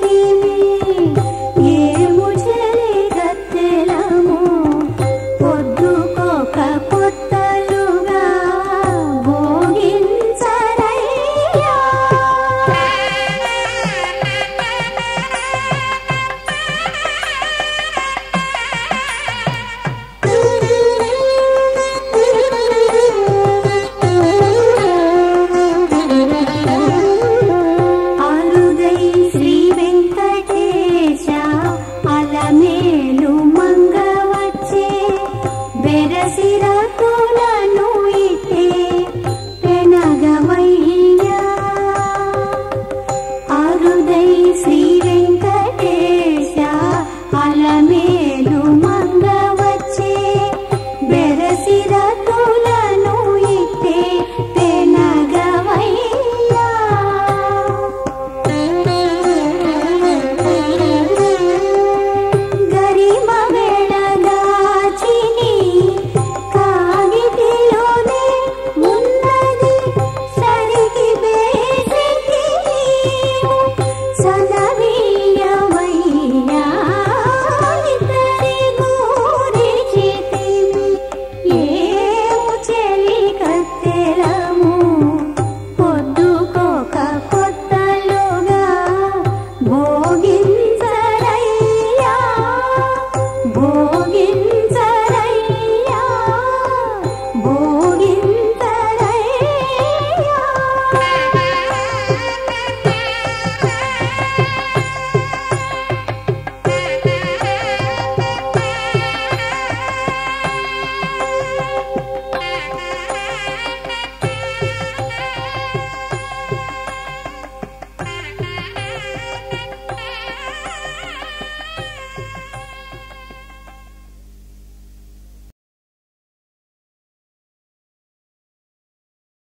प्रेमी